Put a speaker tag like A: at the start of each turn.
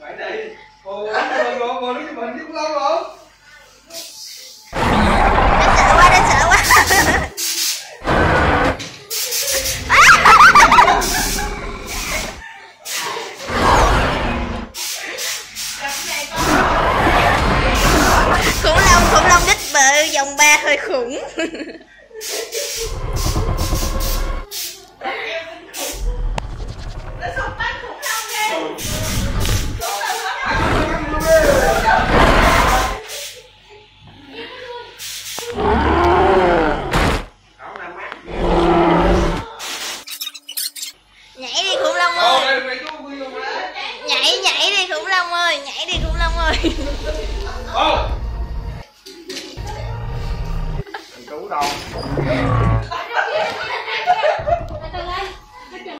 A: vậy đi cô cô cô đứng mình chứ lâu rồi
B: khủng long khủng long đích bự vòng ba hơi khủng. nhảy đi khủng long ơi. Nhảy nhảy đi khủng long ơi. Nhảy đi khủng long ơi.
C: Thằng chú đâu?